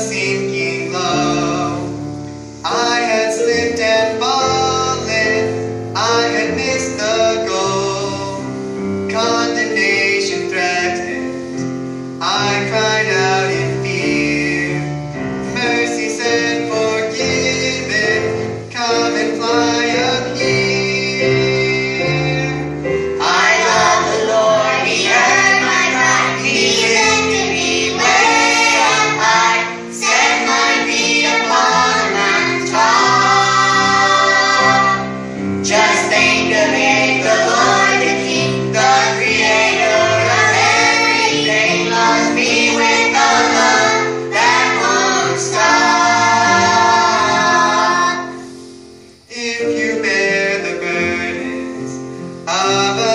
ser Baba.